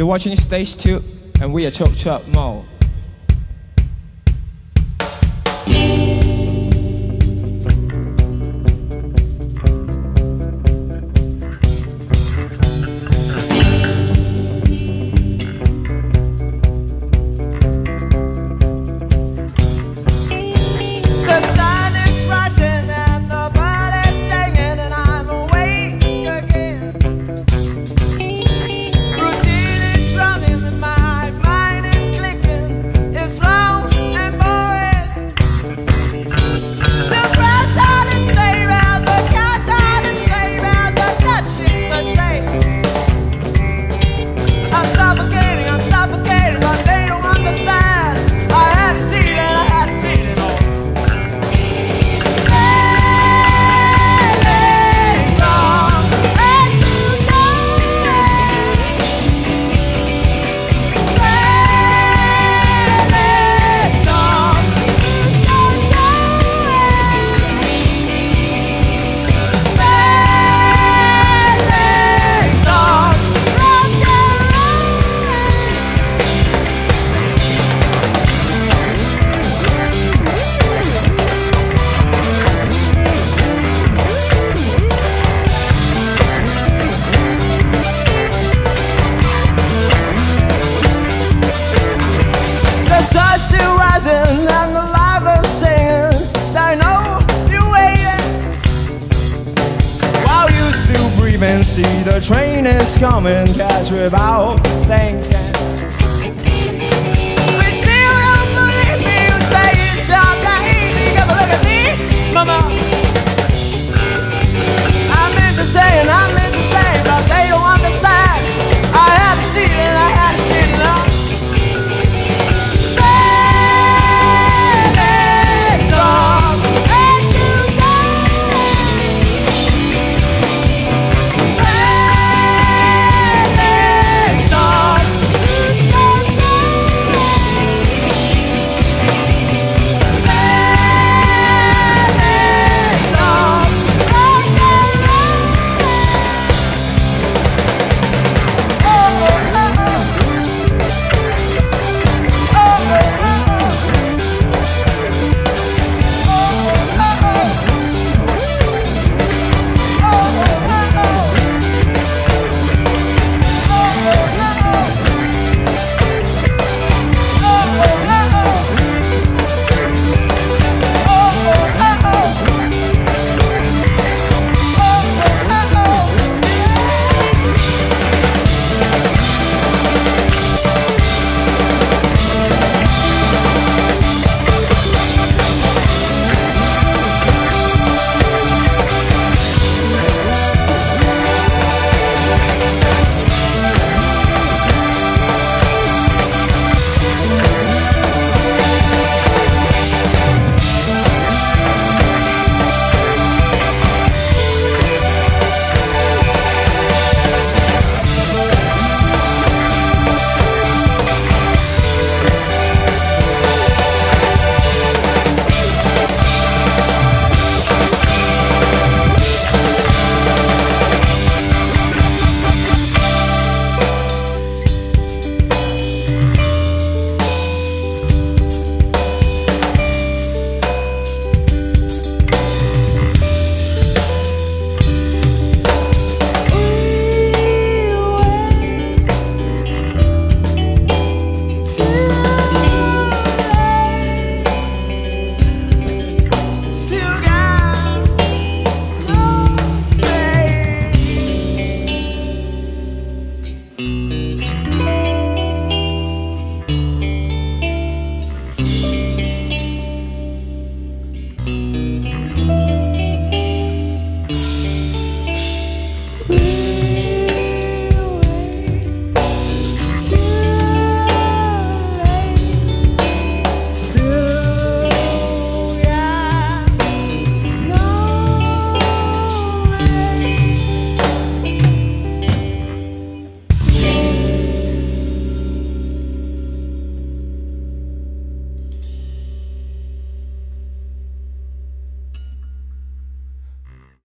You're watching Stage 2 and we are Chop Chop mo. train is coming, catch me out. Thank you.